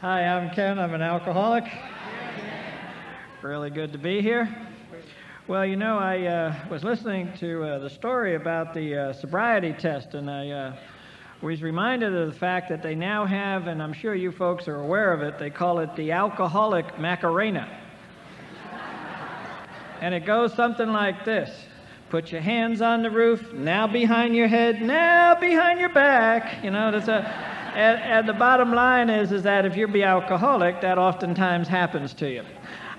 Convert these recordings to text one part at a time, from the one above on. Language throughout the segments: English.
Hi, I'm Ken. I'm an alcoholic. Really good to be here. Well, you know, I uh, was listening to uh, the story about the uh, sobriety test, and I uh, was reminded of the fact that they now have, and I'm sure you folks are aware of it, they call it the alcoholic Macarena. And it goes something like this Put your hands on the roof, now behind your head, now behind your back. You know, that's a. And, and, the bottom line is, is that if you're be alcoholic, that oftentimes happens to you.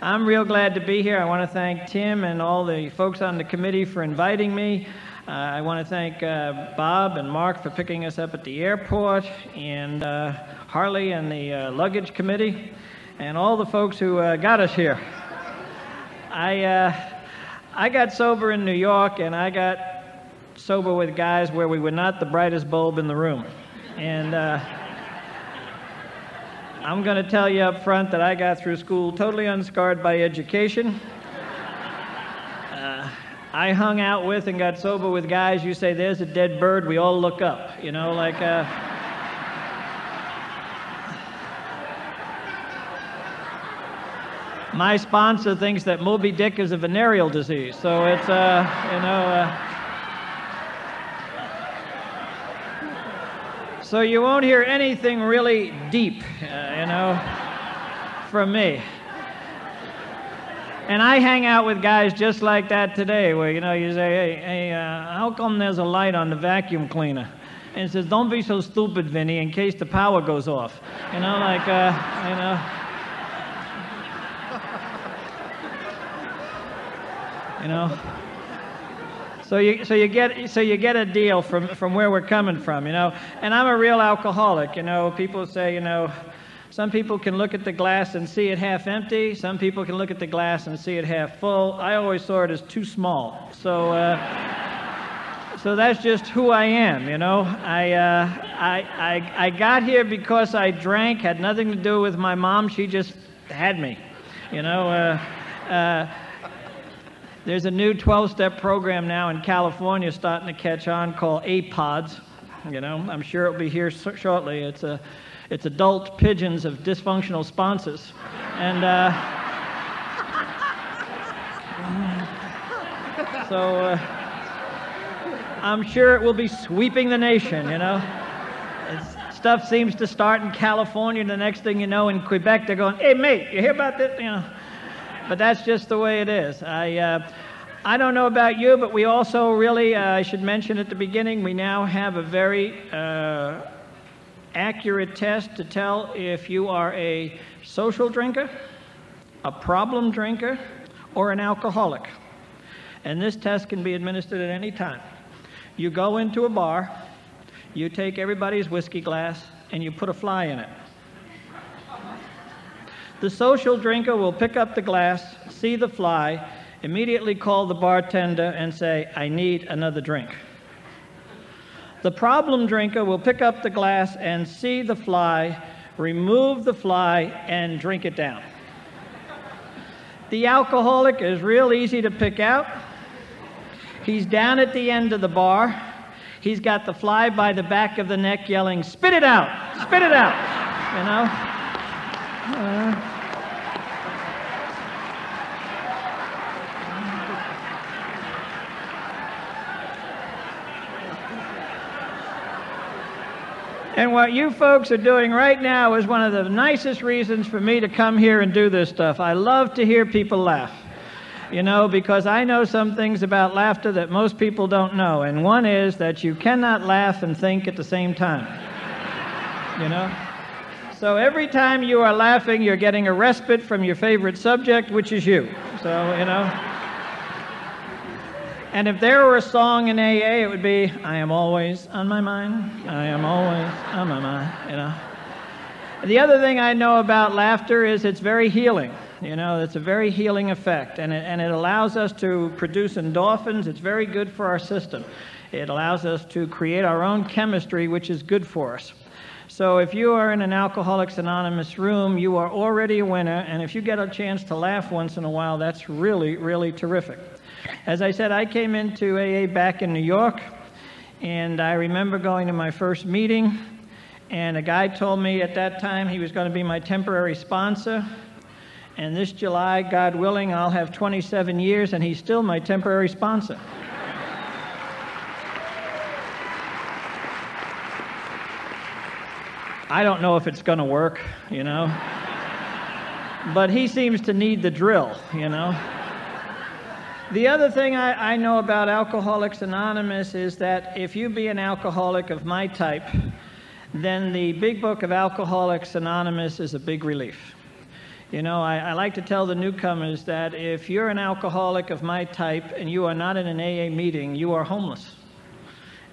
I'm real glad to be here. I want to thank Tim and all the folks on the committee for inviting me. Uh, I want to thank uh, Bob and Mark for picking us up at the airport, and uh, Harley and the uh, luggage committee, and all the folks who uh, got us here. I, uh, I got sober in New York, and I got sober with guys where we were not the brightest bulb in the room. And uh, I'm going to tell you up front that I got through school totally unscarred by education. Uh, I hung out with and got sober with guys, you say, there's a dead bird, we all look up. You know, like. Uh, my sponsor thinks that Moby Dick is a venereal disease, so it's, uh, you know. Uh, So you won't hear anything really deep, uh, you know, from me. And I hang out with guys just like that today, where, you know, you say, hey, hey uh, how come there's a light on the vacuum cleaner? And says, don't be so stupid, Vinny, in case the power goes off. You know, like, uh, you know. You know. So you, so you get so you get a deal from from where we're coming from, you know. And I'm a real alcoholic, you know. People say, you know, some people can look at the glass and see it half empty. Some people can look at the glass and see it half full. I always saw it as too small. So. Uh, so that's just who I am, you know. I, uh, I, I, I got here because I drank, had nothing to do with my mom. She just had me, you know. Uh, uh, there's a new 12 step program now in California starting to catch on called APODS. You know, I'm sure it'll be here shortly. It's, a, it's adult pigeons of dysfunctional sponsors. And uh, so uh, I'm sure it will be sweeping the nation, you know. It's, stuff seems to start in California, the next thing you know, in Quebec, they're going, hey, mate, you hear about this? You know but that's just the way it is. I, uh, I don't know about you, but we also really, uh, I should mention at the beginning, we now have a very uh, accurate test to tell if you are a social drinker, a problem drinker, or an alcoholic. And this test can be administered at any time. You go into a bar, you take everybody's whiskey glass, and you put a fly in it. The social drinker will pick up the glass, see the fly, immediately call the bartender and say, I need another drink. The problem drinker will pick up the glass and see the fly, remove the fly, and drink it down. The alcoholic is real easy to pick out. He's down at the end of the bar. He's got the fly by the back of the neck yelling, Spit it out! Spit it out! You know? Uh, And what you folks are doing right now is one of the nicest reasons for me to come here and do this stuff. I love to hear people laugh, you know, because I know some things about laughter that most people don't know. And one is that you cannot laugh and think at the same time, you know? So every time you are laughing, you're getting a respite from your favorite subject, which is you. So, you know. And if there were a song in AA, it would be, I am always on my mind. I am always on my mind, you know. The other thing I know about laughter is it's very healing. You know, it's a very healing effect, and it, and it allows us to produce endorphins. It's very good for our system. It allows us to create our own chemistry, which is good for us. So if you are in an Alcoholics Anonymous room, you are already a winner, and if you get a chance to laugh once in a while, that's really, really terrific. As I said, I came into AA back in New York, and I remember going to my first meeting, and a guy told me at that time he was going to be my temporary sponsor. And this July, God willing, I'll have 27 years, and he's still my temporary sponsor. I don't know if it's going to work, you know. but he seems to need the drill, you know. The other thing I, I, know about Alcoholics Anonymous is that if you be an alcoholic of my type, then the big book of Alcoholics Anonymous is a big relief. You know, I, I like to tell the newcomers that if you're an alcoholic of my type and you are not in an AA meeting, you are homeless.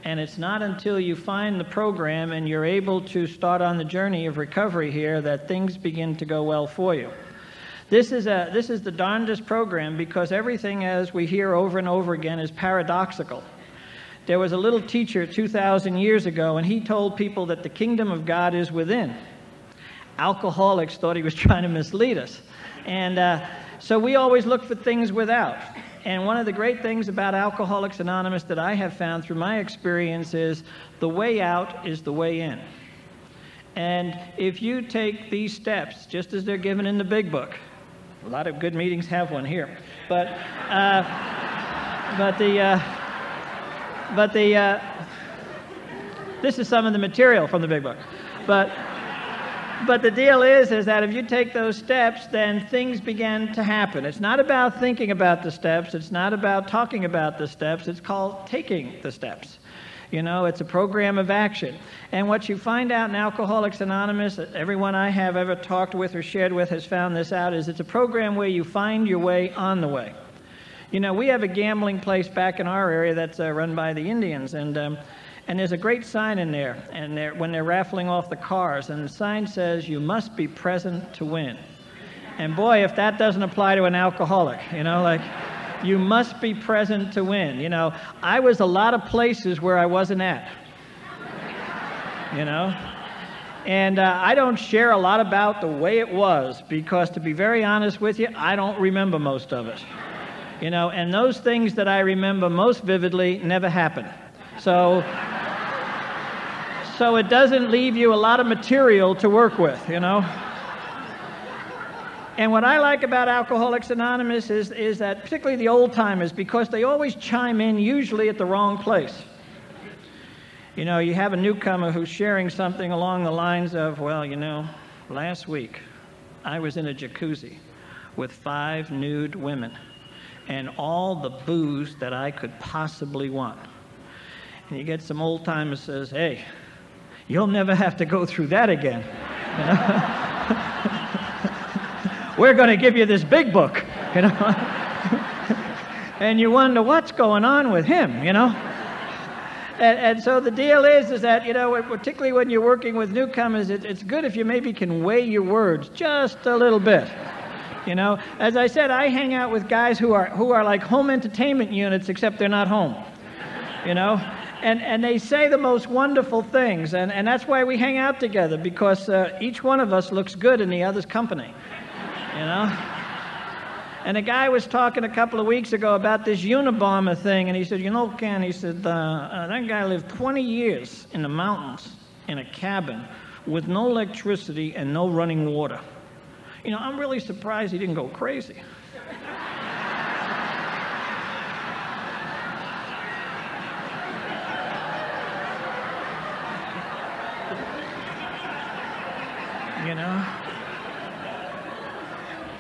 And it's not until you find the program and you're able to start on the journey of recovery here that things begin to go well for you. This is, a, this is the darndest program because everything, as we hear over and over again, is paradoxical. There was a little teacher 2,000 years ago, and he told people that the kingdom of God is within. Alcoholics thought he was trying to mislead us. And uh, so we always look for things without. And one of the great things about Alcoholics Anonymous that I have found through my experience is the way out is the way in. And if you take these steps, just as they're given in the big book, a lot of good meetings have one here, but, uh, but the, uh, but the, uh, this is some of the material from the big book. But but the deal is, is that if you take those steps, then things begin to happen. It's not about thinking about the steps. It's not about talking about the steps. It's called taking the steps. You know, it's a program of action. And what you find out in Alcoholics Anonymous, everyone I have ever talked with or shared with has found this out, is it's a program where you find your way on the way. You know, we have a gambling place back in our area that's uh, run by the Indians, and um, and there's a great sign in there, and they're, when they're raffling off the cars, and the sign says, You must be present to win. And boy, if that doesn't apply to an alcoholic, you know, like, you must be present to win. You know, I was a lot of places where I wasn't at, you know. And uh, I don't share a lot about the way it was because, to be very honest with you, I don't remember most of it. You know, and those things that I remember most vividly never happened. So, so it doesn't leave you a lot of material to work with, you know. And what I like about Alcoholics Anonymous is, is that, particularly the old timers, because they always chime in usually at the wrong place. You know, you have a newcomer who's sharing something along the lines of, well, you know, last week I was in a jacuzzi with five nude women and all the booze that I could possibly want. And you get some old timer says, hey, you'll never have to go through that again. We're going to give you this big book, you know. and you wonder what's going on with him, you know. And, and, so the deal is, is that you know, particularly when you're working with newcomers, it, it's good if you maybe can weigh your words just a little bit. You know, as I said, I hang out with guys who are who are like home entertainment units, except they're not home. You know, and, and they say the most wonderful things. And, and that's why we hang out together, because uh, each one of us looks good in the other's company, you know? And a guy was talking a couple of weeks ago about this Unabomber thing, and he said, You know, Ken, he said, uh, uh, that guy lived 20 years in the mountains in a cabin with no electricity and no running water. You know, I'm really surprised he didn't go crazy. you know?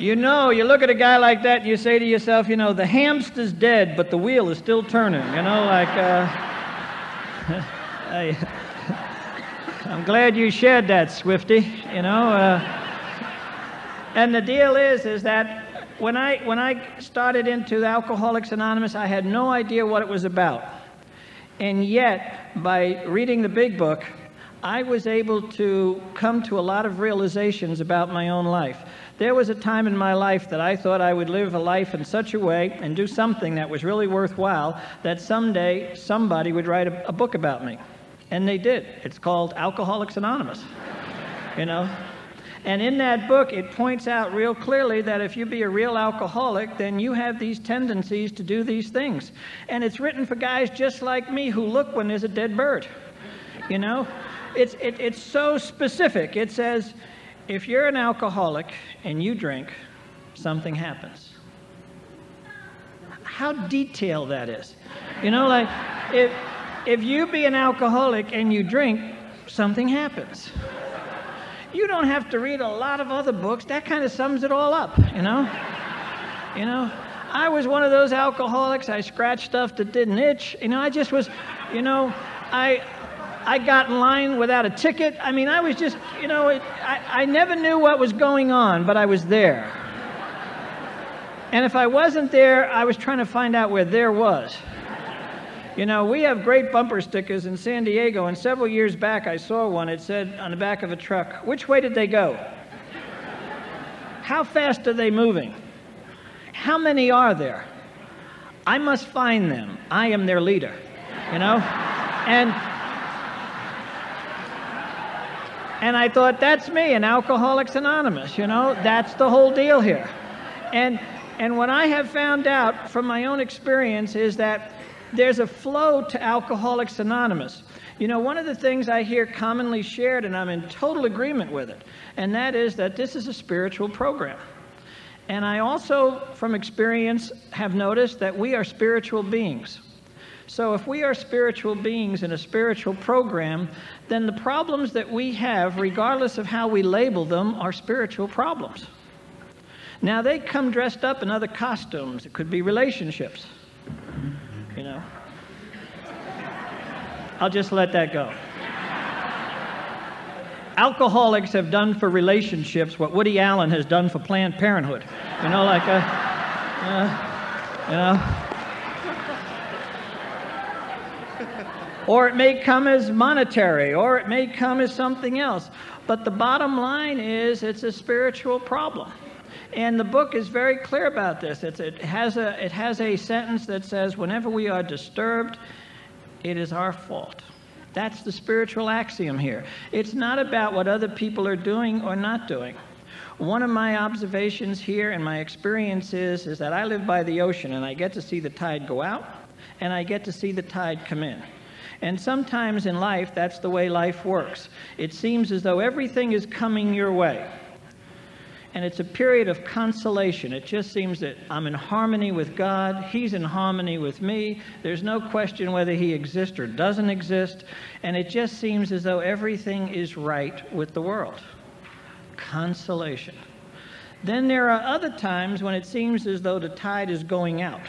You know, you look at a guy like that and you say to yourself, you know, the hamster's dead, but the wheel is still turning, you know, like, uh, I, am glad you shared that, Swifty, you know. Uh, and the deal is, is that when I, when I started into Alcoholics Anonymous, I had no idea what it was about. And yet, by reading the big book, I was able to come to a lot of realizations about my own life. There was a time in my life that I thought I would live a life in such a way and do something that was really worthwhile that someday somebody would write a, a book about me. And they did. It's called Alcoholics Anonymous. you know? And in that book, it points out real clearly that if you be a real alcoholic, then you have these tendencies to do these things. And it's written for guys just like me who look when there's a dead bird. You know? It's, it, it's so specific. It says, if you're an alcoholic and you drink, something happens. How detailed that is. You know, like, if, if you be an alcoholic and you drink, something happens you don't have to read a lot of other books. That kind of sums it all up, you know? you know, I was one of those alcoholics. I scratched stuff that didn't itch. You know, I just was, you know, I, I got in line without a ticket. I mean, I was just, you know, it, I, I never knew what was going on, but I was there. And if I wasn't there, I was trying to find out where there was. You know, we have great bumper stickers in San Diego, and several years back I saw one. It said on the back of a truck, Which way did they go? How fast are they moving? How many are there? I must find them. I am their leader. You know? And and I thought, that's me, an Alcoholics Anonymous, you know? That's the whole deal here. And and what I have found out from my own experience is that there's a flow to Alcoholics Anonymous. You know, one of the things I hear commonly shared, and I'm in total agreement with it, and that is that this is a spiritual program. And I also, from experience, have noticed that we are spiritual beings. So if we are spiritual beings in a spiritual program, then the problems that we have, regardless of how we label them, are spiritual problems. Now, they come dressed up in other costumes. It could be relationships you know. I'll just let that go. Alcoholics have done for relationships what Woody Allen has done for Planned Parenthood. You know, like, a, uh, uh, you know. Or it may come as monetary, or it may come as something else. But the bottom line is it's a spiritual problem. And the book is very clear about this. It's, it, has a, it has a sentence that says, whenever we are disturbed, it is our fault. That's the spiritual axiom here. It's not about what other people are doing or not doing. One of my observations here and my experience is, is that I live by the ocean and I get to see the tide go out and I get to see the tide come in. And sometimes in life, that's the way life works. It seems as though everything is coming your way and it's a period of consolation. It just seems that I'm in harmony with God, He's in harmony with me. There's no question whether He exists or doesn't exist, and it just seems as though everything is right with the world. Consolation. Then there are other times when it seems as though the tide is going out.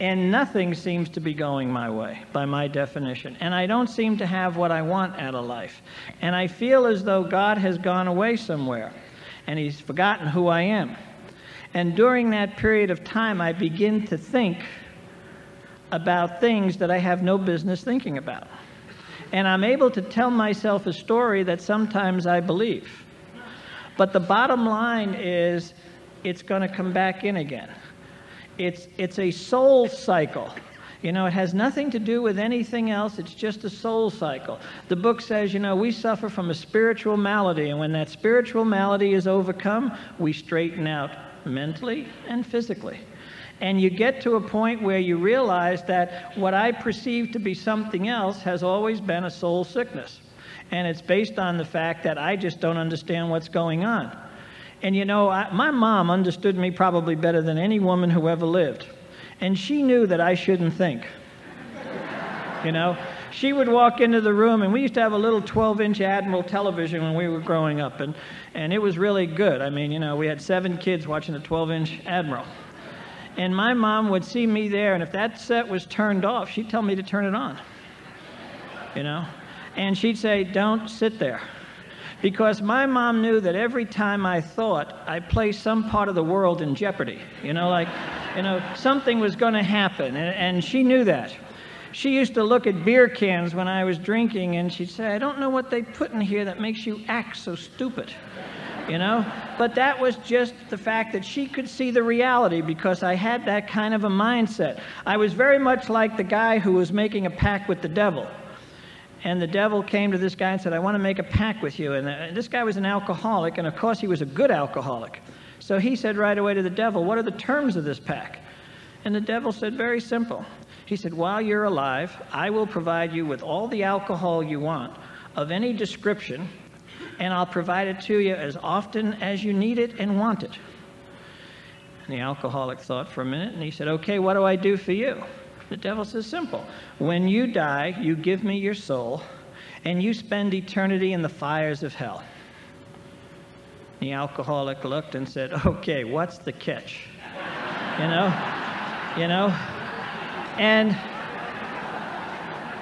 And nothing seems to be going my way, by my definition. And I don't seem to have what I want out of life. And I feel as though God has gone away somewhere and he's forgotten who I am. And during that period of time, I begin to think about things that I have no business thinking about. And I'm able to tell myself a story that sometimes I believe. But the bottom line is it's going to come back in again. It's, it's a soul cycle. You know, it has nothing to do with anything else. It's just a soul cycle. The book says, you know, we suffer from a spiritual malady, and when that spiritual malady is overcome, we straighten out mentally and physically. And you get to a point where you realize that what I perceive to be something else has always been a soul sickness. And it's based on the fact that I just don't understand what's going on. And you know, I, my mom understood me probably better than any woman who ever lived. And she knew that I shouldn't think. You know, she would walk into the room, and we used to have a little 12 inch Admiral television when we were growing up, and, and it was really good. I mean, you know, we had seven kids watching a 12 inch Admiral. And my mom would see me there, and if that set was turned off, she'd tell me to turn it on. You know? And she'd say, Don't sit there because my mom knew that every time I thought, I placed some part of the world in jeopardy. You know, like, you know, something was going to happen, and, and she knew that. She used to look at beer cans when I was drinking, and she'd say, I don't know what they put in here that makes you act so stupid. You know? But that was just the fact that she could see the reality because I had that kind of a mindset. I was very much like the guy who was making a pact with the devil and the devil came to this guy and said, I want to make a pact with you. And uh, this guy was an alcoholic, and of course, he was a good alcoholic. So he said right away to the devil, What are the terms of this pact? And the devil said, Very simple. He said, While you're alive, I will provide you with all the alcohol you want of any description, and I'll provide it to you as often as you need it and want it. And the alcoholic thought for a minute, and he said, Okay, what do I do for you? The devil says, Simple. When you die, you give me your soul, and you spend eternity in the fires of hell. The alcoholic looked and said, Okay, what's the catch? You know? You know? And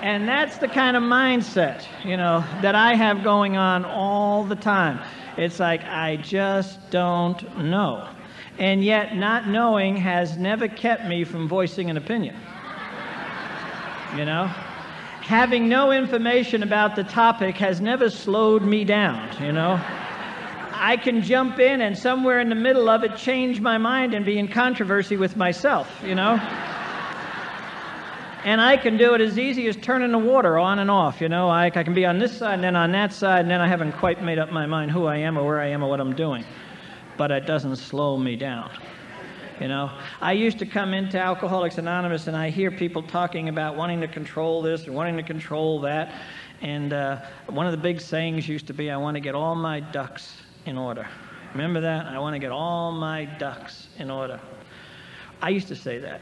and that's the kind of mindset, you know, that I have going on all the time. It's like I just don't know. And yet not knowing has never kept me from voicing an opinion you know? Having no information about the topic has never slowed me down, you know? I can jump in and somewhere in the middle of it change my mind and be in controversy with myself, you know? And I can do it as easy as turning the water on and off, you know? I, I can be on this side and then on that side, and then I haven't quite made up my mind who I am or where I am or what I'm doing. But it doesn't slow me down. You know, I used to come into Alcoholics Anonymous and I hear people talking about wanting to control this and wanting to control that. And uh, one of the big sayings used to be, I want to get all my ducks in order. Remember that? I want to get all my ducks in order. I used to say that.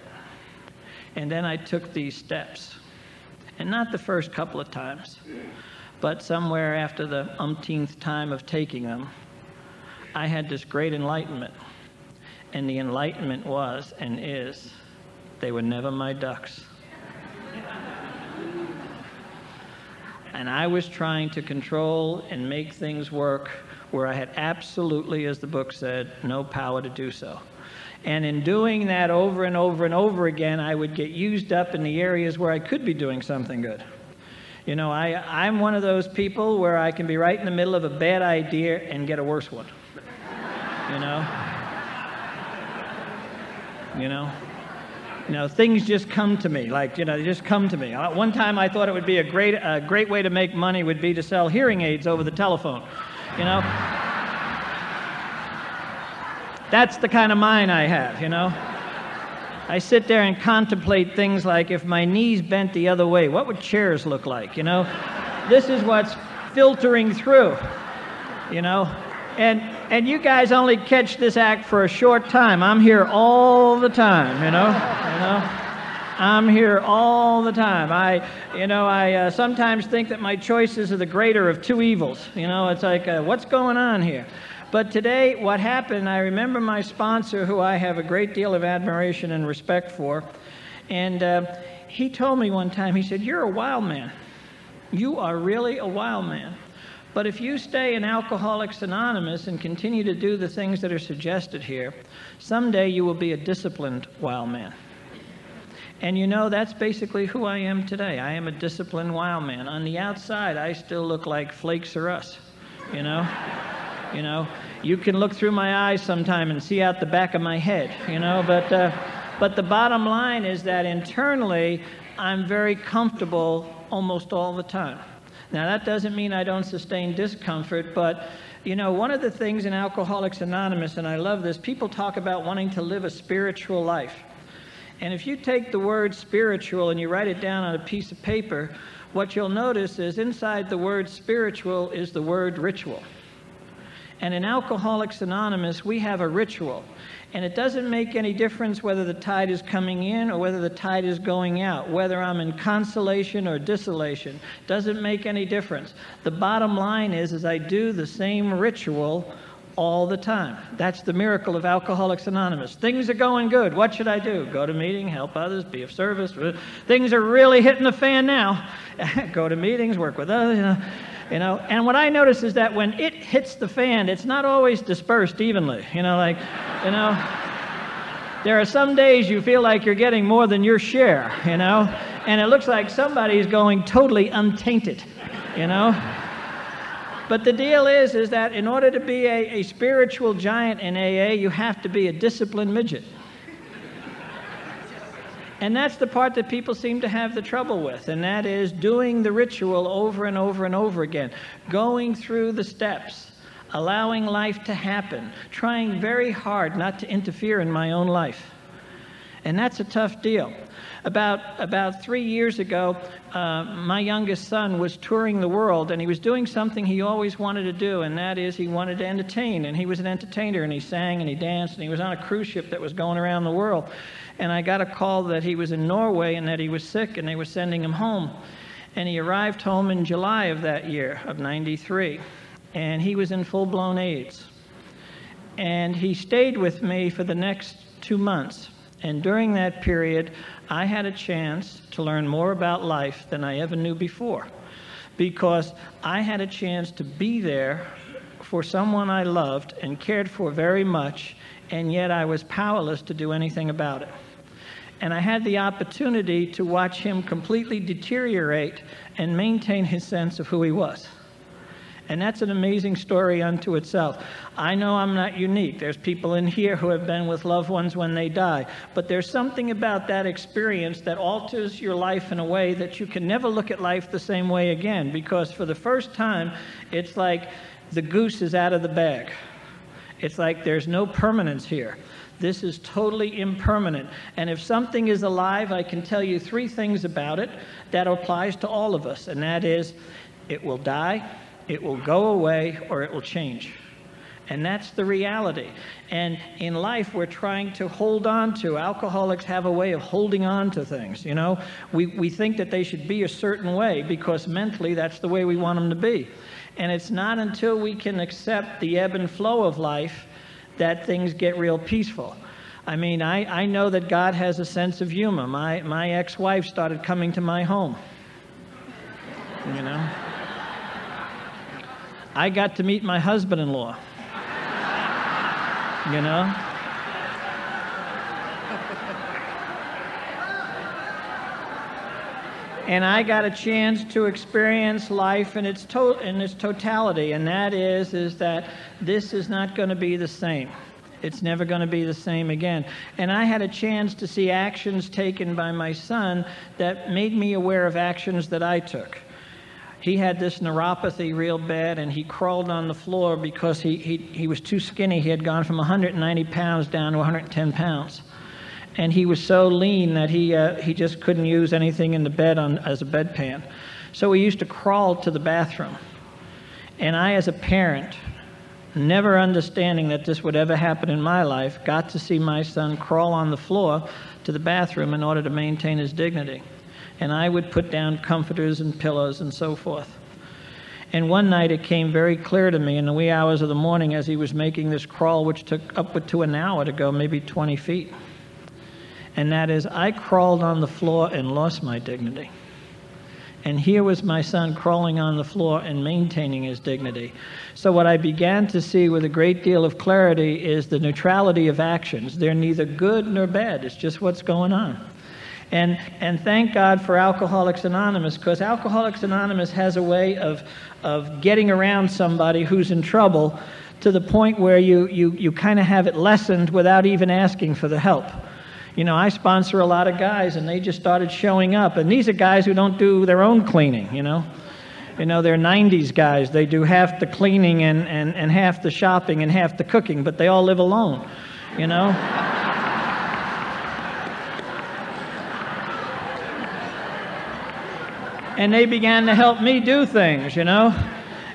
And then I took these steps. And not the first couple of times, but somewhere after the umpteenth time of taking them, I had this great enlightenment. And the enlightenment was and is they were never my ducks. and I was trying to control and make things work where I had absolutely, as the book said, no power to do so. And in doing that over and over and over again, I would get used up in the areas where I could be doing something good. You know, I, I'm one of those people where I can be right in the middle of a bad idea and get a worse one. You know? You know? You know, things just come to me, like, you know, they just come to me. One time I thought it would be a great, a great way to make money would be to sell hearing aids over the telephone, you know? That's the kind of mind I have, you know? I sit there and contemplate things like if my knees bent the other way, what would chairs look like, you know? This is what's filtering through, you know? And, and you guys only catch this act for a short time. I'm here all the time, you know? You know? I'm here all the time. I, you know, I uh, sometimes think that my choices are the greater of two evils. You know, it's like, uh, what's going on here? But today, what happened, I remember my sponsor, who I have a great deal of admiration and respect for, and uh, he told me one time, he said, You're a wild man. You are really a wild man. But if you stay in Alcoholics Anonymous and continue to do the things that are suggested here, someday you will be a disciplined wild man. And you know, that's basically who I am today. I am a disciplined wild man. On the outside, I still look like Flakes or Us, you know? you know, you can look through my eyes sometime and see out the back of my head, you know, but, uh, but the bottom line is that internally, I'm very comfortable almost all the time. Now, that doesn't mean I don't sustain discomfort, but you know, one of the things in Alcoholics Anonymous, and I love this, people talk about wanting to live a spiritual life. And if you take the word spiritual and you write it down on a piece of paper, what you'll notice is inside the word spiritual is the word ritual. And in Alcoholics Anonymous, we have a ritual. And it doesn't make any difference whether the tide is coming in or whether the tide is going out, whether I'm in consolation or desolation. Doesn't make any difference. The bottom line is, is I do the same ritual all the time. That's the miracle of Alcoholics Anonymous. Things are going good. What should I do? Go to meeting, help others, be of service. Things are really hitting the fan now. Go to meetings, work with others. You know. You know, and what I notice is that when it hits the fan, it's not always dispersed evenly. You know, like, you know, there are some days you feel like you're getting more than your share, you know, and it looks like somebody's going totally untainted, you know. But the deal is, is that in order to be a, a spiritual giant in AA, you have to be a disciplined midget. And that's the part that people seem to have the trouble with, and that is doing the ritual over and over and over again, going through the steps, allowing life to happen, trying very hard not to interfere in my own life. And that's a tough deal. About, about three years ago, uh, my youngest son was touring the world and he was doing something he always wanted to do, and that is he wanted to entertain. And he was an entertainer and he sang and he danced and he was on a cruise ship that was going around the world. And I got a call that he was in Norway and that he was sick and they were sending him home. And he arrived home in July of that year, of 93, and he was in full blown AIDS. And he stayed with me for the next two months. And during that period, I had a chance to learn more about life than I ever knew before because I had a chance to be there for someone I loved and cared for very much, and yet I was powerless to do anything about it. And I had the opportunity to watch him completely deteriorate and maintain his sense of who he was. And that's an amazing story unto itself. I know I'm not unique. There's people in here who have been with loved ones when they die. But there's something about that experience that alters your life in a way that you can never look at life the same way again. Because for the first time, it's like the goose is out of the bag. It's like there's no permanence here. This is totally impermanent. And if something is alive, I can tell you three things about it that applies to all of us. And that is, it will die, it will go away or it will change. And that's the reality. And in life, we're trying to hold on to. Alcoholics have a way of holding on to things, you know? We, we think that they should be a certain way because mentally that's the way we want them to be. And it's not until we can accept the ebb and flow of life that things get real peaceful. I mean, I, I know that God has a sense of humor. My, my ex wife started coming to my home, you know? I got to meet my husband in law. You know? and I got a chance to experience life in its, to- in its totality, and that is, is that this is not going to be the same. It's never going to be the same again. And I had a chance to see actions taken by my son that made me aware of actions that I took he had this neuropathy real bad and he crawled on the floor because he, he, he was too skinny. He had gone from 190 pounds down to 110 pounds. And he was so lean that he, uh, he just couldn't use anything in the bed on, as a bedpan. So he used to crawl to the bathroom. And I, as a parent, never understanding that this would ever happen in my life, got to see my son crawl on the floor to the bathroom in order to maintain his dignity and I would put down comforters and pillows and so forth. And one night it came very clear to me in the wee hours of the morning as he was making this crawl, which took upward to an hour to go, maybe 20 feet. And that is, I crawled on the floor and lost my dignity. And here was my son crawling on the floor and maintaining his dignity. So, what I began to see with a great deal of clarity is the neutrality of actions. They're neither good nor bad, it's just what's going on. And, and thank God for Alcoholics Anonymous, because Alcoholics Anonymous has a way of, of getting around somebody who's in trouble to the point where you, you, you kind of have it lessened without even asking for the help. You know, I sponsor a lot of guys, and they just started showing up. And these are guys who don't do their own cleaning, you know. You know, they're 90s guys. They do half the cleaning and, and, and half the shopping and half the cooking, but they all live alone, you know. And they began to help me do things, you know.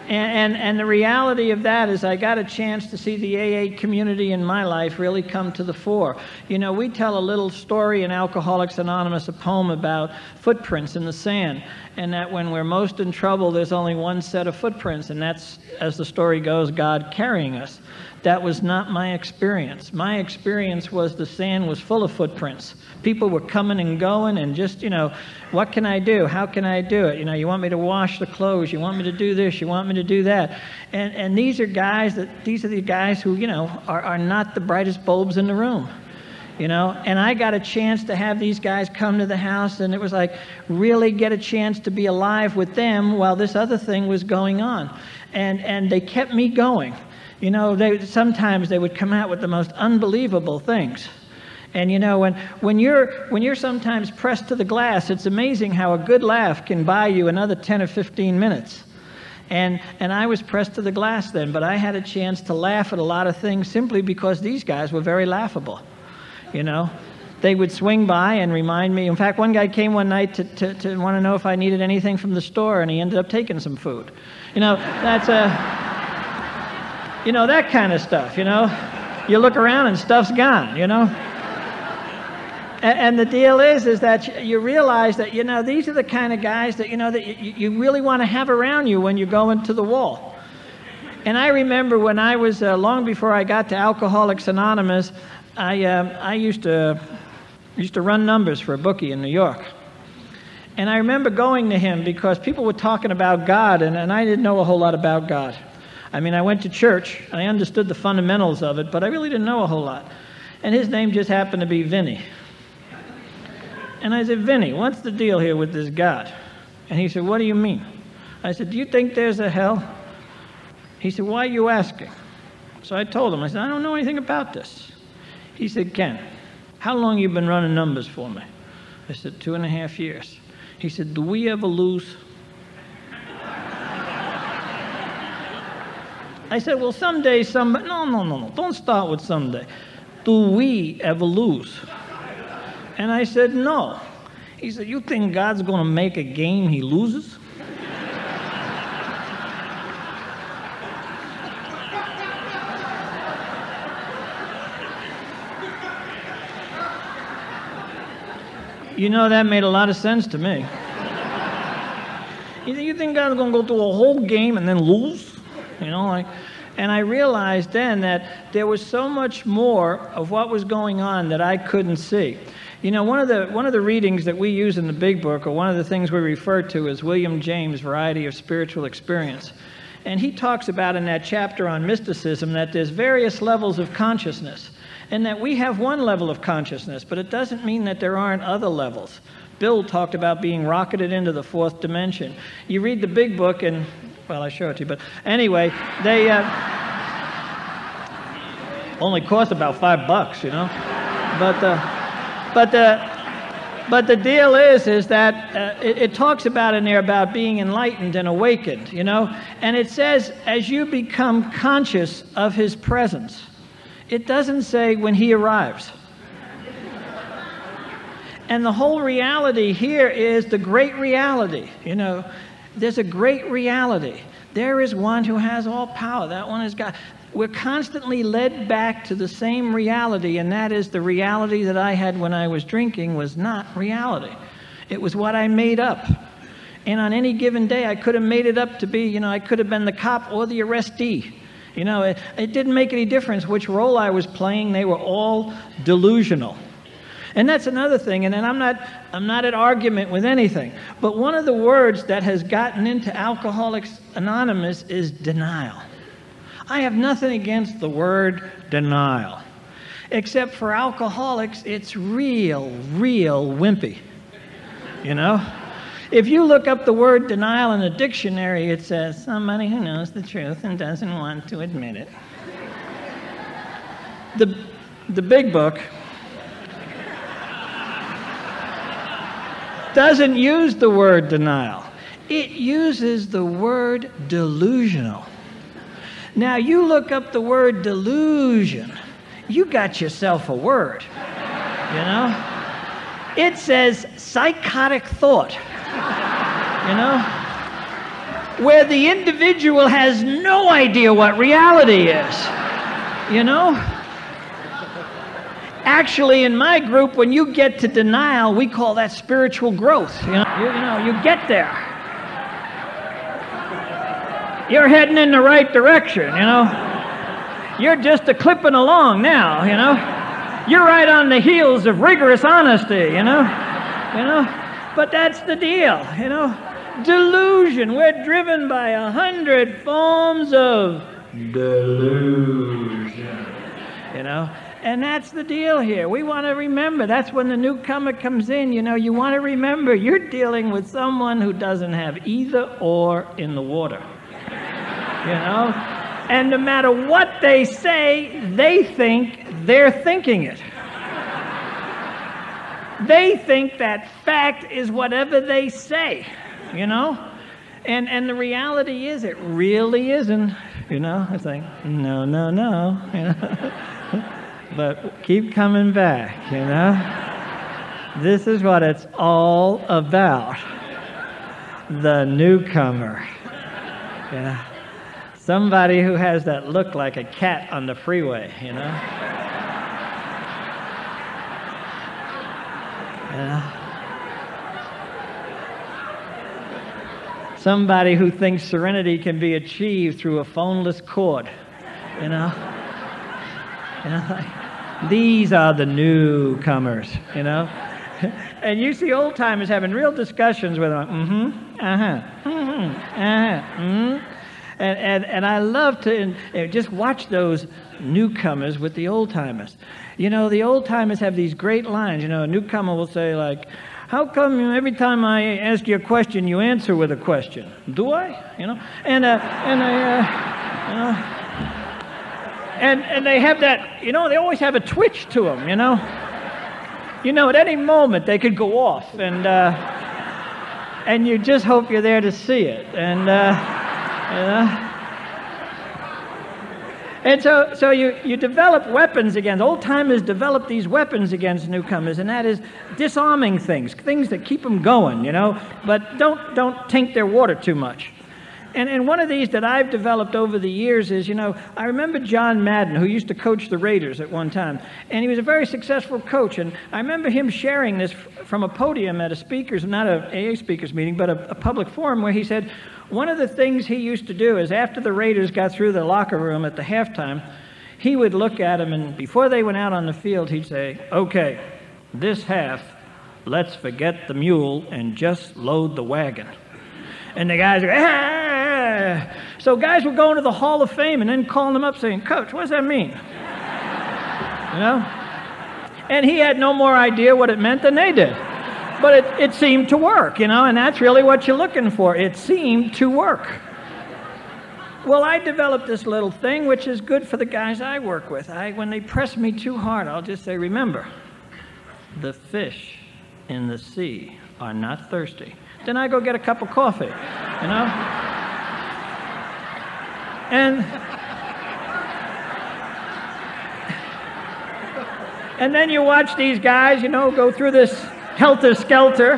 And, and, and, the reality of that is, I got a chance to see the AA community in my life really come to the fore. You know, we tell a little story in Alcoholics Anonymous, a poem about footprints in the sand, and that when we're most in trouble, there's only one set of footprints, and that's, as the story goes, God carrying us. That was not my experience. My experience was the sand was full of footprints. People were coming and going, and just, you know, what can I do? How can I do it? You know, you want me to wash the clothes, you want me to do this, you want me to do that. And, and these are guys that, these are the guys who, you know, are, are not the brightest bulbs in the room you know and i got a chance to have these guys come to the house and it was like really get a chance to be alive with them while this other thing was going on and and they kept me going you know, they, sometimes they would come out with the most unbelievable things. And you know, when, when, you're, when you're sometimes pressed to the glass, it's amazing how a good laugh can buy you another 10 or 15 minutes. And, and I was pressed to the glass then, but I had a chance to laugh at a lot of things simply because these guys were very laughable. You know, they would swing by and remind me. In fact, one guy came one night to, to, to want to know if I needed anything from the store, and he ended up taking some food. You know, that's a, you know, that kind of stuff, you know. You look around and stuff's gone, you know. And, the deal is, is that you realize that, you know, these are the kind of guys that, you know, that you, you really want to have around you when you go into the wall. And I remember when I was, uh, long before I got to Alcoholics Anonymous, I, uh, I used to, used to run numbers for a bookie in New York. And I remember going to him because people were talking about God, and, and I didn't know a whole lot about God. I mean, I went to church, I understood the fundamentals of it, but I really didn't know a whole lot. And his name just happened to be Vinny. And I said, Vinny, what's the deal here with this God? And he said, What do you mean? I said, Do you think there's a hell? He said, Why are you asking? So I told him, I said, I don't know anything about this. He said, Ken, how long you been running numbers for me? I said, Two and a half years. He said, Do we ever lose? I said, Well, someday somebody. No, no, no, no. Don't start with someday. Do we ever lose? And I said, No. He said, You think God's going to make a game he loses? you know, that made a lot of sense to me. You think, you think God's going to go through a whole game and then lose? You know, like, and I realized then that there was so much more of what was going on that I couldn't see. You know, one of the one of the readings that we use in the Big Book, or one of the things we refer to, is William James' Variety of Spiritual Experience, and he talks about in that chapter on mysticism that there's various levels of consciousness, and that we have one level of consciousness, but it doesn't mean that there aren't other levels. Bill talked about being rocketed into the fourth dimension. You read the Big Book, and well, I show it to you, but anyway, they. Uh, only cost about five bucks, you know. But uh, but the, but the deal is, is that uh, it, it, talks about in there about being enlightened and awakened, you know, and it says as you become conscious of His presence. It doesn't say when He arrives. and the whole reality here is the great reality, you know. There's a great reality. There is one who has all power. That one is God we're constantly led back to the same reality, and that is the reality that I had when I was drinking was not reality. It was what I made up. And on any given day, I could have made it up to be, you know, I could have been the cop or the arrestee. You know, it, it didn't make any difference which role I was playing, they were all delusional. And that's another thing, and then I'm not, I'm not at argument with anything. But one of the words that has gotten into Alcoholics Anonymous is denial. I have nothing against the word denial, except for alcoholics, it's real, real wimpy. You know? If you look up the word denial in a dictionary, it says somebody who knows the truth and doesn't want to admit it. The, the big book doesn't use the word denial, it uses the word delusional. Now, you look up the word delusion, you got yourself a word. You know? It says psychotic thought. You know? Where the individual has no idea what reality is. You know? Actually, in my group, when you get to denial, we call that spiritual growth. You know, you, you know, you get there you're heading in the right direction, you know. You're just a clipping along now, you know. You're right on the heels of rigorous honesty, you know. You know. But that's the deal, you know. Delusion. We're driven by a hundred forms of delusion. You know. And that's the deal here. We want to remember. That's when the newcomer comes in. You know, you want to remember you're dealing with someone who doesn't have either oar in the water you know? And no matter what they say, they think they're thinking it. they think that fact is whatever they say, you know? And, and the reality is, it really isn't, you know? It's like, no, no, no, you know? but keep coming back, you know? This is what it's all about the newcomer. You know? Somebody who has that look like a cat on the freeway, you know? Yeah. Somebody who thinks serenity can be achieved through a phoneless cord, you know? You know, like, these are the newcomers, you know? and you see old timers having real discussions with them, mm-hmm, uh-huh, mm-hmm, uh-huh, mm-hmm. And, and, and I love to just watch those newcomers with the old timers. You know, the old timers have these great lines. You know, a newcomer will say, like, how come every time I ask you a question, you answer with a question? Do I? You know? And, uh, and I, uh, you know, and, and they have that, you know, they always have a twitch to them, you know? You know, at any moment they could go off, and, uh, and you just hope you're there to see it. And, uh, know? And so, so you, you develop weapons against, old timers develop these weapons against newcomers, and that is disarming things, things that keep them going, you know, but don't, don't taint their water too much. And, and one of these that I've developed over the years is, you know, I remember John Madden, who used to coach the Raiders at one time, and he was a very successful coach. And I remember him sharing this from a podium at a speakers, not a AA speakers meeting, but a, a public forum, where he said, one of the things he used to do is after the Raiders got through the locker room at the halftime, he would look at them, and before they went out on the field, he'd say, Okay, this half, let's forget the mule and just load the wagon. And the guys are, ah! So guys were going to the Hall of Fame and then calling them up saying, Coach, what does that mean? you know? And he had no more idea what it meant than they did but it, it seemed to work, you know, and that's really what you're looking for. It seemed to work. Well, I developed this little thing which is good for the guys I work with. I, when they press me too hard, I'll just say, remember, the fish in the sea are not thirsty. Then I go get a cup of coffee, you know? And and then you watch these guys, you know, go through this helter skelter,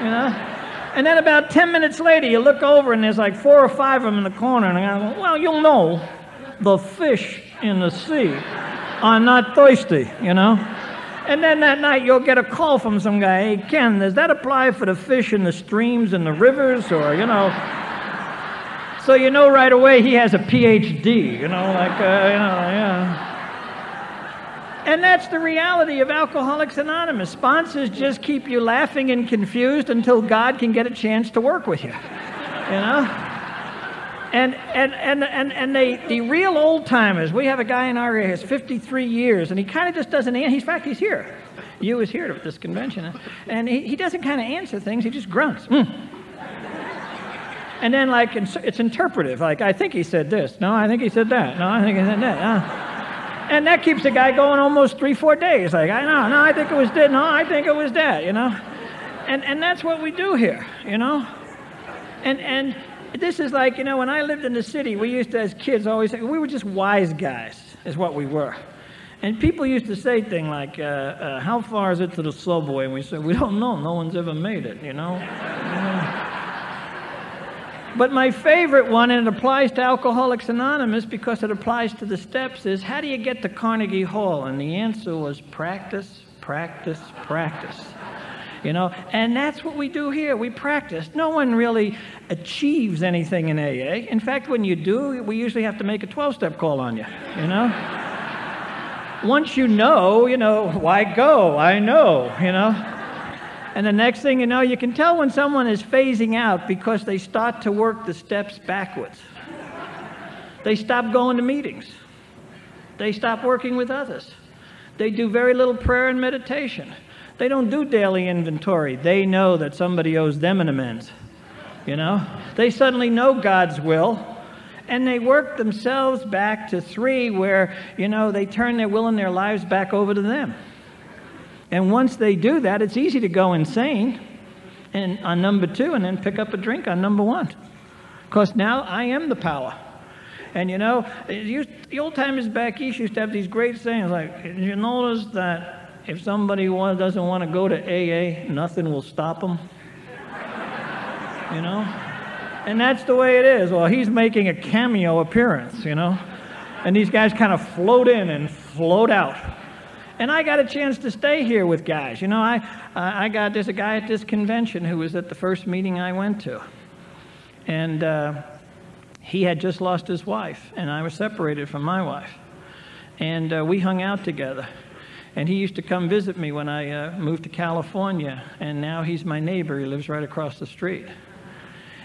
you know. And then about 10 minutes later, you look over and there's like four or five of them in the corner. And I go, well, you'll know the fish in the sea are not thirsty, you know. And then that night, you'll get a call from some guy, hey, Ken, does that apply for the fish in the streams and the rivers? Or, you know. So you know right away he has a PhD, you know, like, uh, you know, yeah. And that's the reality of Alcoholics Anonymous. Sponsors just keep you laughing and confused until God can get a chance to work with you. You know? And, and, and, and, and they, the real old timers, we have a guy in our area, has 53 years, and he kind of just doesn't, in fact, he's here. You was here at this convention. And he, he doesn't kind of answer things, he just grunts. Mm. And then, like, it's interpretive. Like, I think he said this. No, I think he said that. No, I think he said that. Uh. And that keeps the guy going almost three, four days. Like, I know, no, I think it was this, no, I think it was that, you know? And, and that's what we do here, you know? And, and this is like, you know, when I lived in the city, we used to, as kids, always say, we were just wise guys, is what we were. And people used to say things like, uh, uh, how far is it to the subway? And we said, we don't know. No one's ever made it, you know? But my favorite one, and it applies to Alcoholics Anonymous because it applies to the steps, is how do you get to Carnegie Hall? And the answer was practice, practice, practice. You know, and that's what we do here. We practice. No one really achieves anything in AA. In fact, when you do, we usually have to make a 12 step call on you, you know? Once you know, you know, why go? I know, you know? And the next thing you know, you can tell when someone is phasing out because they start to work the steps backwards. They stop going to meetings. They stop working with others. They do very little prayer and meditation. They don't do daily inventory. They know that somebody owes them an amends. You know? They suddenly know God's will and they work themselves back to three where, you know, they turn their will and their lives back over to them. And once they do that, it's easy to go insane and on number two and then pick up a drink on number one. Because now I am the power. And you know, used, the old timers back east used to have these great sayings like, you notice that if somebody doesn't want to go to AA, nothing will stop them? you know? And that's the way it is. Well, he's making a cameo appearance, you know? And these guys kind of float in and float out. And I got a chance to stay here with guys. You know, I, I got, there's a guy at this convention who was at the first meeting I went to. And, uh, he had just lost his wife, and I was separated from my wife. And uh, we hung out together. And he used to come visit me when I uh, moved to California, and now he's my neighbor. He lives right across the street.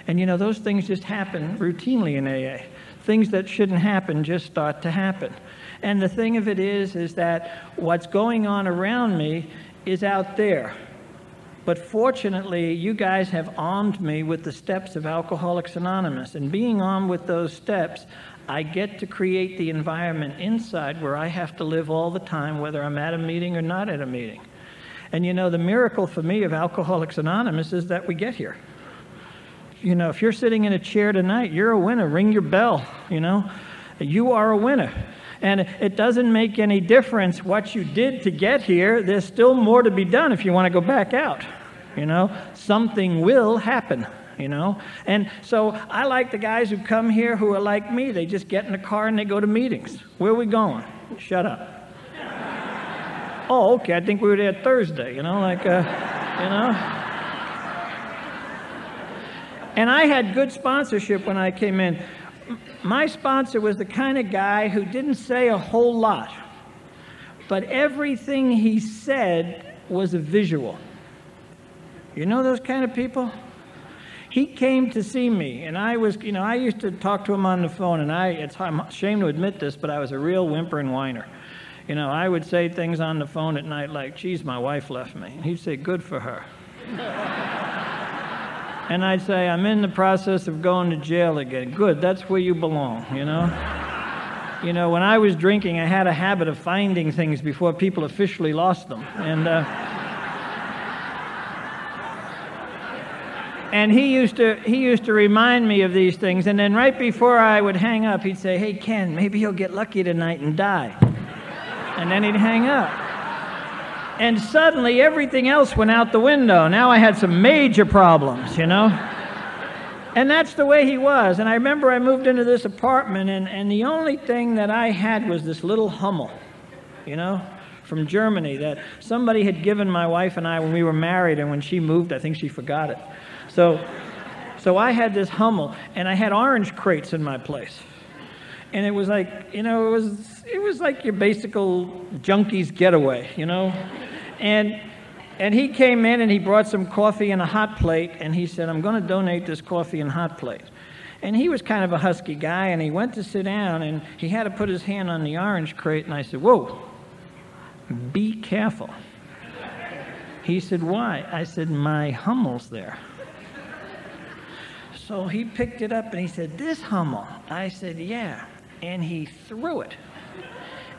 And you know, those things just happen routinely in AA. Things that shouldn't happen just start to happen. And the thing of it is, is that what's going on around me is out there. But fortunately, you guys have armed me with the steps of Alcoholics Anonymous. And being armed with those steps, I get to create the environment inside where I have to live all the time, whether I'm at a meeting or not at a meeting. And you know, the miracle for me of Alcoholics Anonymous is that we get here. You know, if you're sitting in a chair tonight, you're a winner. Ring your bell, you know. You are a winner. And it doesn't make any difference what you did to get here. There's still more to be done if you want to go back out. You know, something will happen. You know, and so I like the guys who come here who are like me. They just get in the car and they go to meetings. Where are we going? Shut up. oh, okay. I think we were there Thursday. You know, like, uh, you know. And I had good sponsorship when I came in my sponsor was the kind of guy who didn't say a whole lot, but everything he said was a visual. You know those kind of people? He came to see me, and I was, you know, I used to talk to him on the phone, and I, it's, I'm ashamed to admit this, but I was a real whimper and whiner. You know, I would say things on the phone at night like, geez, my wife left me. And he'd say, good for her. and I'd say, I'm in the process of going to jail again. Good, that's where you belong, you know? you know, when I was drinking, I had a habit of finding things before people officially lost them. And, uh, and he used to he used to remind me of these things and then right before i would hang up he'd say hey ken maybe you'll get lucky tonight and die and then he'd hang up and suddenly everything else went out the window. Now I had some major problems, you know? And that's the way he was. And I remember I moved into this apartment, and, and the only thing that I had was this little Hummel, you know, from Germany that somebody had given my wife and I when we were married, and when she moved, I think she forgot it. So, so I had this Hummel, and I had orange crates in my place. And it was like you know it was it was like your basic junkie's getaway you know? And and he came in and he brought some coffee and a hot plate and he said i'm going to donate this coffee and hot plate. And he was kind of a husky guy and he went to sit down and he had to put his hand on the orange crate and i said whoa be careful. He said why? I said my hummel's there so he picked it up and he said, This Hummel? I said, Yeah and he threw it.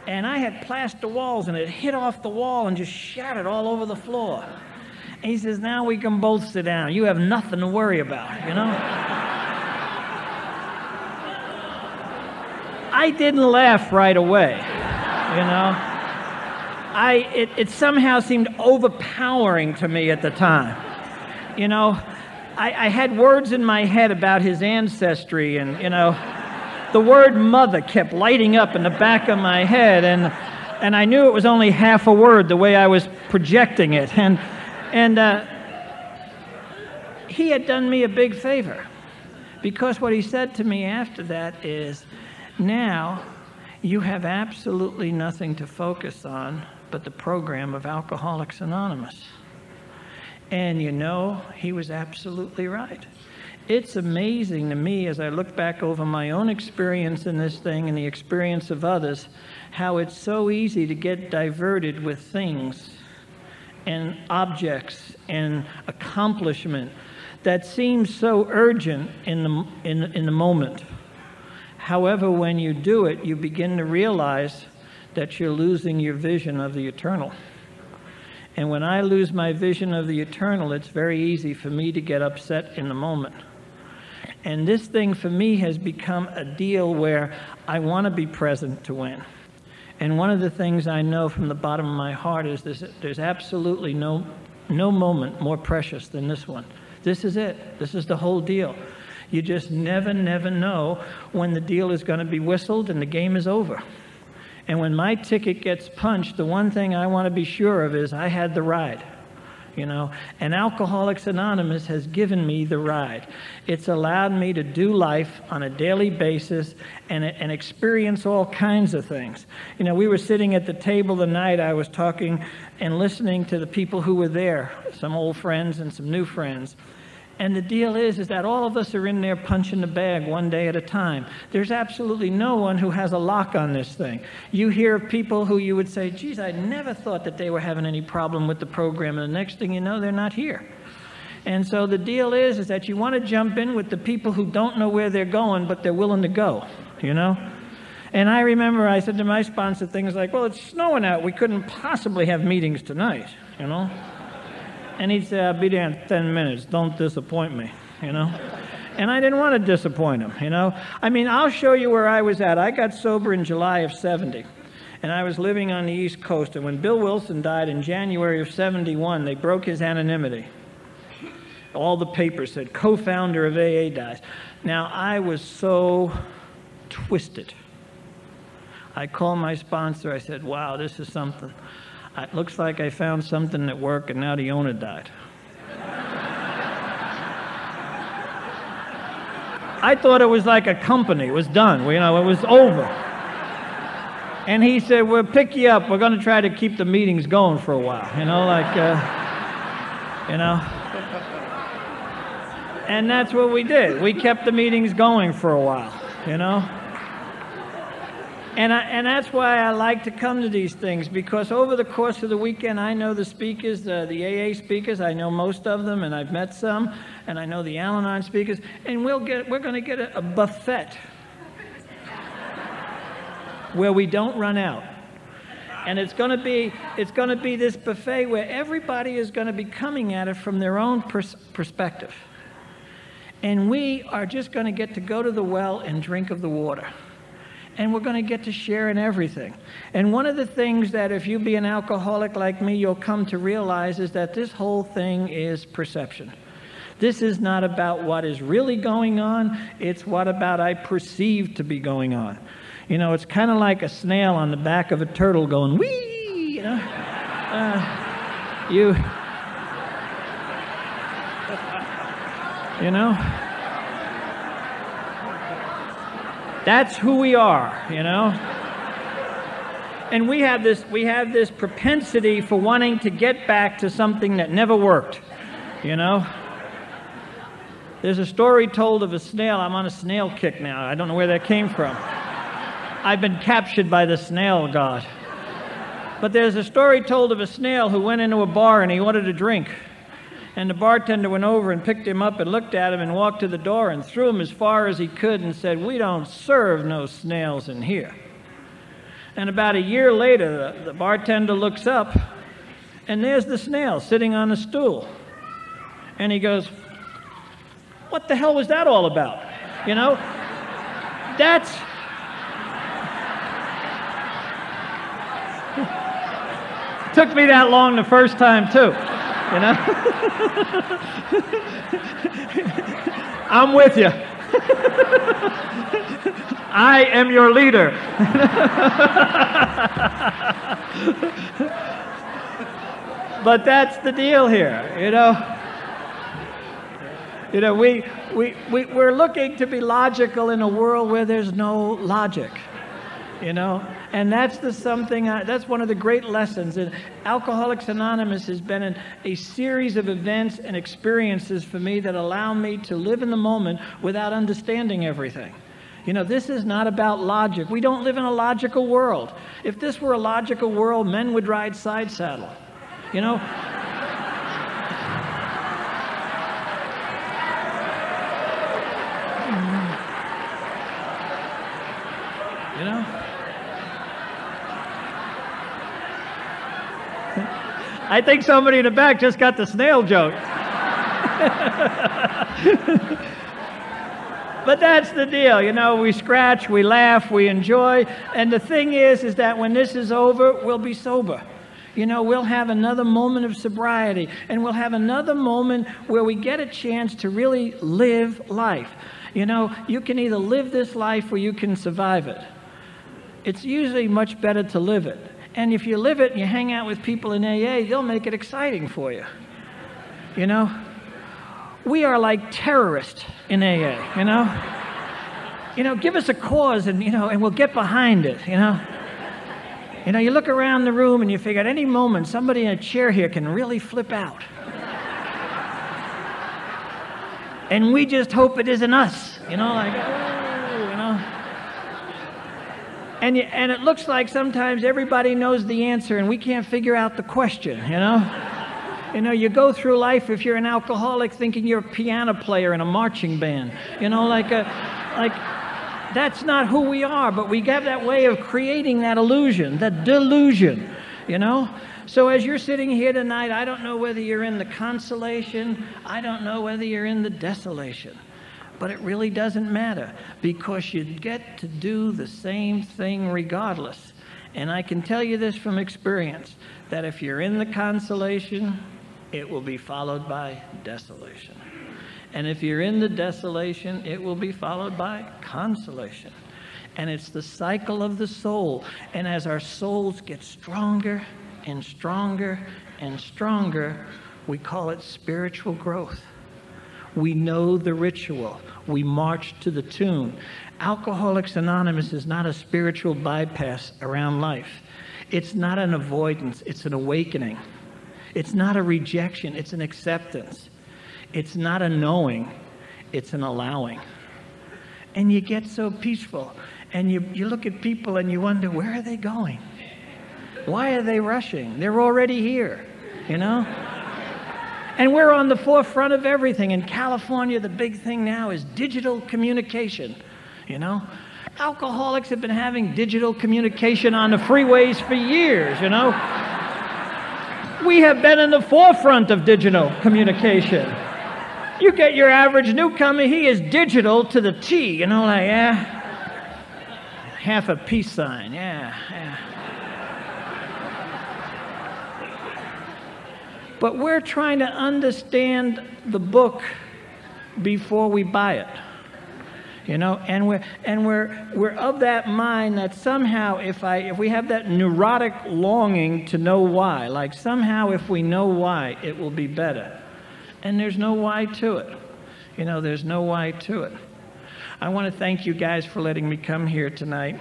And I had plaster walls, and it hit off the wall and just shattered all over the floor. And he says, Now we can both sit down. You have nothing to worry about, you know? I didn't laugh right away, you know? I, it, it somehow seemed overpowering to me at the time. You know, I, I had words in my head about his ancestry and, you know, the word mother kept lighting up in the back of my head, and, and I knew it was only half a word the way I was projecting it. And, and uh, he had done me a big favor because what he said to me after that is, now you have absolutely nothing to focus on but the program of Alcoholics Anonymous. And you know, he was absolutely right it's amazing to me as I look back over my own experience in this thing and the experience of others, how it's so easy to get diverted with things and objects and accomplishment that seems so urgent in the, in, in the moment. However, when you do it, you begin to realize that you're losing your vision of the eternal. And when I lose my vision of the eternal, it's very easy for me to get upset in the moment. And this thing for me has become a deal where I want to be present to win. And one of the things I know from the bottom of my heart is this, there's absolutely no, no moment more precious than this one. This is it. This is the whole deal. You just never, never know when the deal is going to be whistled and the game is over. And when my ticket gets punched, the one thing I want to be sure of is I had the ride. You know, and Alcoholics Anonymous has given me the ride. It's allowed me to do life on a daily basis and, and experience all kinds of things. You know, we were sitting at the table the night I was talking and listening to the people who were there, some old friends and some new friends. And the deal is, is that all of us are in there punching the bag one day at a time. There's absolutely no one who has a lock on this thing. You hear people who you would say, geez, I never thought that they were having any problem with the program. And the next thing you know, they're not here. And so the deal is, is that you want to jump in with the people who don't know where they're going, but they're willing to go, you know? And I remember I said to my sponsor things like, well, it's snowing out. We couldn't possibly have meetings tonight, you know? And he'd say, I'll be there in 10 minutes. Don't disappoint me, you know? And I didn't want to disappoint him, you know? I mean, I'll show you where I was at. I got sober in July of 70, and I was living on the East Coast. And when Bill Wilson died in January of 71, they broke his anonymity. All the papers said, co founder of AA dies. Now, I was so twisted. I called my sponsor. I said, wow, this is something. It looks like I found something at work and now the owner died. I thought it was like a company. It was done. You know, it was over. And he said, we'll pick you up. We're going to try to keep the meetings going for a while. You know, like, uh, you know. And that's what we did. We kept the meetings going for a while, you know. And, I, and that's why I like to come to these things because over the course of the weekend, I know the speakers, uh, the AA speakers. I know most of them, and I've met some, and I know the Al-Anon speakers. And we'll get, we're going to get a, a buffet where we don't run out. And it's going to be it's going to be this buffet where everybody is going to be coming at it from their own pers- perspective. And we are just going to get to go to the well and drink of the water and we're going to get to share in everything. And one of the things that if you be an alcoholic like me, you'll come to realize is that this whole thing is perception. This is not about what is really going on, it's what about I perceive to be going on. You know, it's kind of like a snail on the back of a turtle going, wee, you know. Uh, you, you know. That's who we are, you know? And we have this we have this propensity for wanting to get back to something that never worked, you know? There's a story told of a snail. I'm on a snail kick now. I don't know where that came from. I've been captured by the snail god. But there's a story told of a snail who went into a bar and he wanted a drink. And the bartender went over and picked him up and looked at him and walked to the door and threw him as far as he could and said, We don't serve no snails in here. And about a year later, the, the bartender looks up and there's the snail sitting on the stool. And he goes, What the hell was that all about? You know? That's. Took me that long the first time, too. You know? I'm with you. I am your leader. but that's the deal here, you know. You know, we, we, we, we're looking to be logical in a world where there's no logic you know? And that's the something I, that's one of the great lessons and alcoholics anonymous has been an, a series of events and experiences for me that allow me to live in the moment without understanding everything. You know this is not about logic. We don't live in a logical world. If this were a logical world men would ride side saddle. You know I think somebody in the back just got the snail joke. but that's the deal, you know. We scratch, we laugh, we enjoy, and the thing is, is that when this is over, we'll be sober. You know, we'll have another moment of sobriety, and we'll have another moment where we get a chance to really live life. You know, you can either live this life or you can survive it. It's usually much better to live it. And if you live it and you hang out with people in AA, they'll make it exciting for you. You know? We are like terrorists in AA, you know? You know, give us a cause and, you know, and we'll get behind it, you know? You know, you look around the room and you figure at any moment somebody in a chair here can really flip out. and we just hope it isn't us, you know, like. And, you, and it looks like sometimes everybody knows the answer and we can't figure out the question, you know. You know, you go through life if you're an alcoholic thinking you're a piano player in a marching band. You know, like a, like that's not who we are, but we have that way of creating that illusion, that delusion, you know? So as you're sitting here tonight, I don't know whether you're in the consolation, I don't know whether you're in the desolation. But it really doesn't matter because you get to do the same thing regardless. And I can tell you this from experience that if you're in the consolation, it will be followed by desolation. And if you're in the desolation, it will be followed by consolation. And it's the cycle of the soul. And as our souls get stronger and stronger and stronger, we call it spiritual growth. We know the ritual. We march to the tune. Alcoholics Anonymous is not a spiritual bypass around life. It's not an avoidance, it's an awakening. It's not a rejection, it's an acceptance. It's not a knowing, it's an allowing. And you get so peaceful. And you, you look at people and you wonder, where are they going? Why are they rushing? They're already here, you know? And we're on the forefront of everything. In California, the big thing now is digital communication, you know? Alcoholics have been having digital communication on the freeways for years, you know? We have been in the forefront of digital communication. You get your average newcomer, he is digital to the T, you know, like, yeah, half a peace sign, yeah, yeah. But we're trying to understand the book before we buy it. You know, and we're and we're we're of that mind that somehow if I if we have that neurotic longing to know why, like somehow if we know why, it will be better. And there's no why to it. You know, there's no why to it. I want to thank you guys for letting me come here tonight.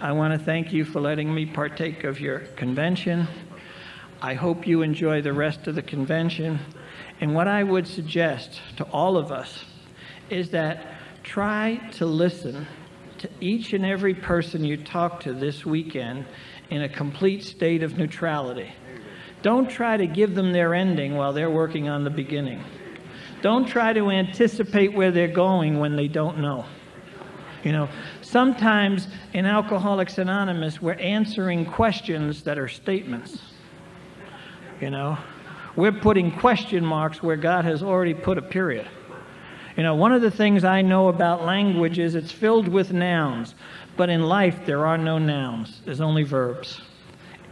I want to thank you for letting me partake of your convention. I hope you enjoy the rest of the convention. And what I would suggest to all of us is that try to listen to each and every person you talk to this weekend in a complete state of neutrality. Don't try to give them their ending while they're working on the beginning. Don't try to anticipate where they're going when they don't know. You know, sometimes in Alcoholics Anonymous, we're answering questions that are statements. You know, we're putting question marks where God has already put a period. You know, one of the things I know about language is it's filled with nouns, but in life there are no nouns, there's only verbs.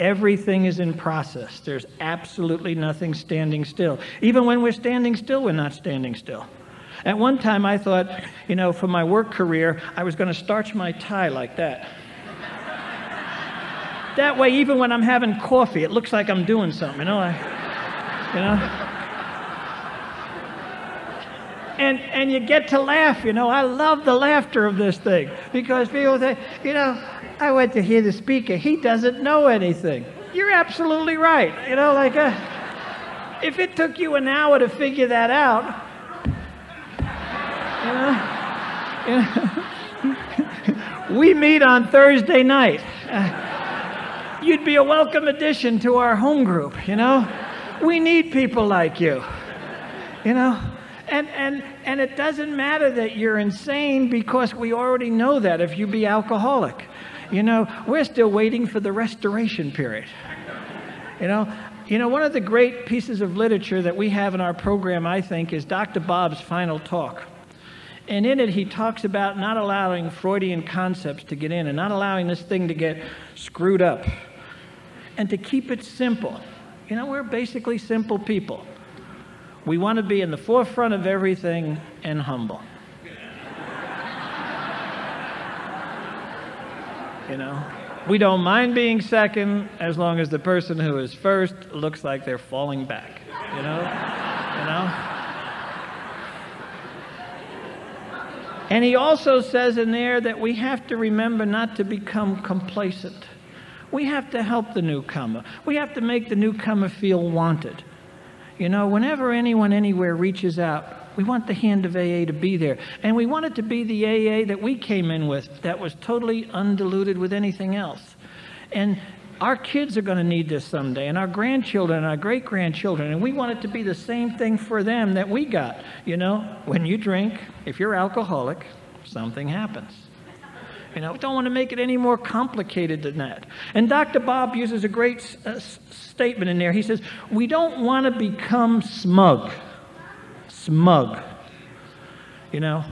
Everything is in process. There's absolutely nothing standing still. Even when we're standing still, we're not standing still. At one time, I thought, you know, for my work career, I was going to starch my tie like that. That way, even when I'm having coffee, it looks like I'm doing something, you know? I, you know? and and you get to laugh. You know, I love the laughter of this thing because people say, you know, I went to hear the speaker. He doesn't know anything. You're absolutely right. You know, like uh, if it took you an hour to figure that out, you know, you know we meet on Thursday night. Uh, you'd be a welcome addition to our home group. You know, we need people like you. You know. And, and, and it doesn't matter that you're insane because we already know that if you be alcoholic. You know, we're still waiting for the restoration period. You know, you know, one of the great pieces of literature that we have in our program, I think, is Dr. Bob's Final Talk. And in it, he talks about not allowing Freudian concepts to get in and not allowing this thing to get screwed up and to keep it simple. You know, we're basically simple people. We want to be in the forefront of everything and humble. You know, we don't mind being second as long as the person who is first looks like they're falling back. You know, you know. And he also says in there that we have to remember not to become complacent. We have to help the newcomer. We have to make the newcomer feel wanted. You know, whenever anyone anywhere reaches out, we want the hand of AA to be there. And we want it to be the AA that we came in with that was totally undiluted with anything else. And our kids are going to need this someday, and our grandchildren and our great grandchildren, and we want it to be the same thing for them that we got. You know, when you drink, if you're alcoholic, something happens. You know, don't want to make it any more complicated than that. And Dr. Bob uses a great uh, statement in there. He says, We don't want to become smug. Smug. You know,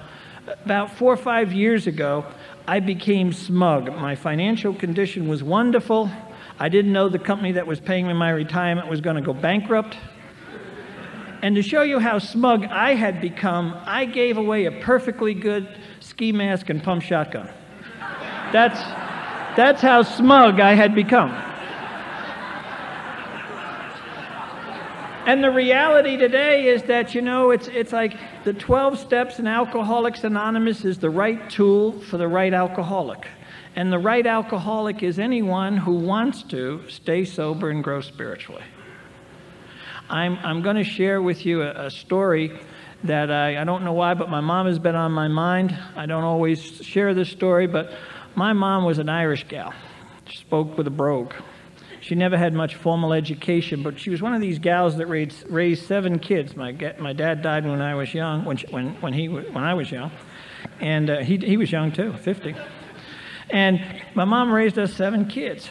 about four or five years ago, I became smug. My financial condition was wonderful. I didn't know the company that was paying me my retirement was going to go bankrupt. And to show you how smug I had become, I gave away a perfectly good ski mask and pump shotgun. That's, that's how smug I had become. And the reality today is that, you know, it's, it's like the 12 steps in Alcoholics Anonymous is the right tool for the right alcoholic. And the right alcoholic is anyone who wants to stay sober and grow spiritually. I'm, I'm going to share with you a, a story that I, I don't know why, but my mom has been on my mind. I don't always share this story, but my mom was an Irish gal. She spoke with a brogue. She never had much formal education, but she was one of these gals that raised, raised seven kids. My, my dad died when I was young, when, she, when, when, he, when I was young, and uh, he, he was young too, 50. And my mom raised us seven kids.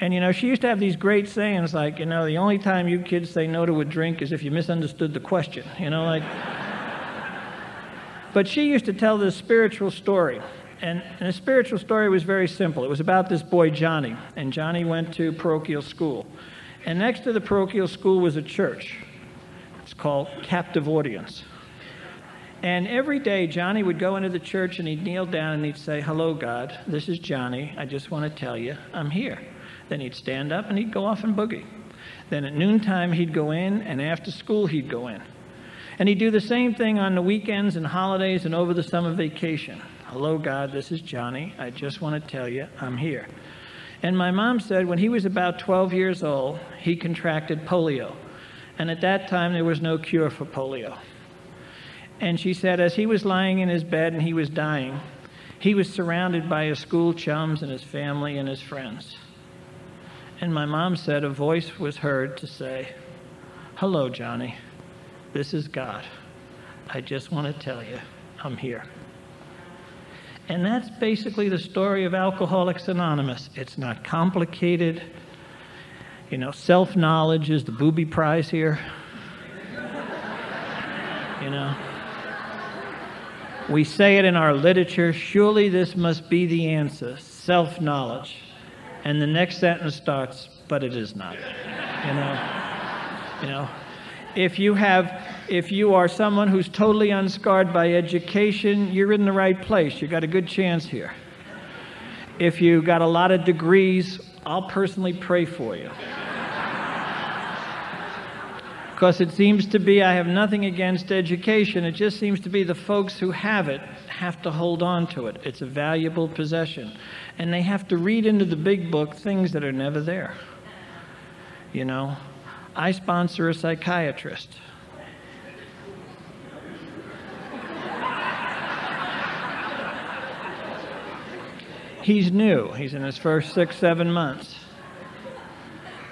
And you know, she used to have these great sayings like, you know, the only time you kids say no to a drink is if you misunderstood the question. You know, like. but she used to tell this spiritual story. And, and the spiritual story was very simple. It was about this boy, Johnny. And Johnny went to parochial school. And next to the parochial school was a church. It's called Captive Audience. And every day, Johnny would go into the church and he'd kneel down and he'd say, Hello, God. This is Johnny. I just want to tell you I'm here. Then he'd stand up and he'd go off and boogie. Then at noontime, he'd go in, and after school, he'd go in. And he'd do the same thing on the weekends and holidays and over the summer vacation. Hello, God, this is Johnny. I just want to tell you I'm here. And my mom said when he was about 12 years old, he contracted polio. And at that time, there was no cure for polio. And she said as he was lying in his bed and he was dying, he was surrounded by his school chums and his family and his friends. And my mom said a voice was heard to say, Hello, Johnny. This is God. I just want to tell you, I'm here. And that's basically the story of Alcoholics Anonymous. It's not complicated. You know, self knowledge is the booby prize here. you know, we say it in our literature surely this must be the answer self knowledge. And the next sentence starts, but it is not. You know, you know, if you have if you are someone who's totally unscarred by education, you're in the right place. You got a good chance here. If you got a lot of degrees, I'll personally pray for you. Because it seems to be, I have nothing against education. It just seems to be the folks who have it have to hold on to it. It's a valuable possession. And they have to read into the big book things that are never there. You know, I sponsor a psychiatrist. He's new. He's in his first six, seven months.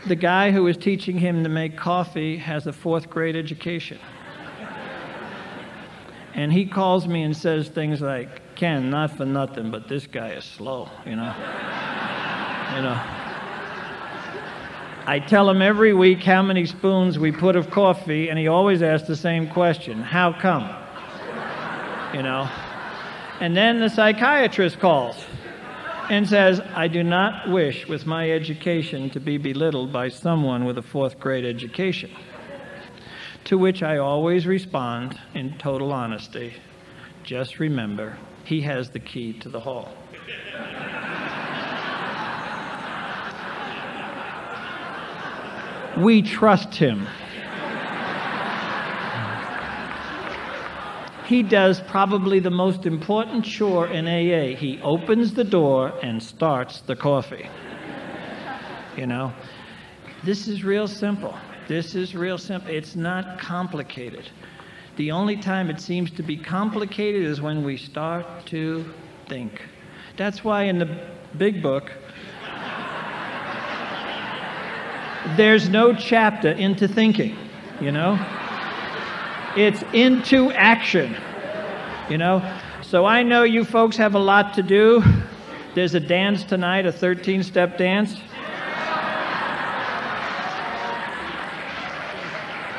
The guy who is teaching him to make coffee has a fourth grade education. And he calls me and says things like, Ken, not for nothing, but this guy is slow, you know? you know? I tell him every week how many spoons we put of coffee, and he always asks the same question How come? You know? And then the psychiatrist calls and says, I do not wish with my education to be belittled by someone with a fourth grade education. To which I always respond in total honesty just remember, he has the key to the hall. We trust him. He does probably the most important chore in AA. He opens the door and starts the coffee. You know, this is real simple. This is real simple. It's not complicated. The only time it seems to be complicated is when we start to think. That's why in the big book, there's no chapter into thinking, you know? It's into action, you know? So I know you folks have a lot to do. There's a dance tonight, a 13 step dance.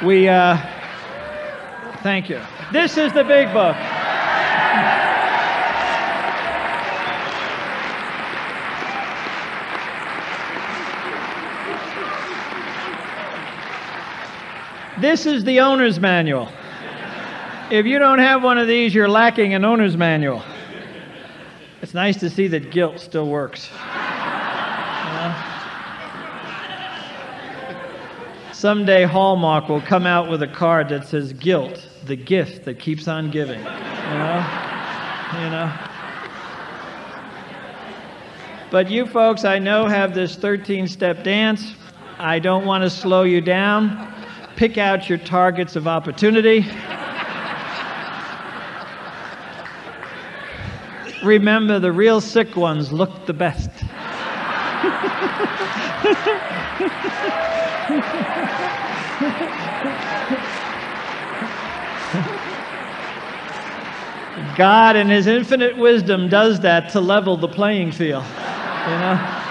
We, uh, thank you. This is the big book. This is the owner's manual. If you don't have one of these, you're lacking an owner's manual. It's nice to see that guilt still works. Someday Hallmark will come out with a card that says guilt, the gift that keeps on giving. You know? You know? But you folks, I know, have this 13 step dance. I don't want to slow you down. Pick out your targets of opportunity. Remember, the real sick ones look the best. God, in His infinite wisdom, does that to level the playing field. You know?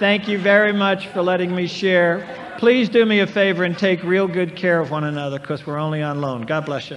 Thank you very much for letting me share. Please do me a favor and take real good care of one another because we're only on loan. God bless you.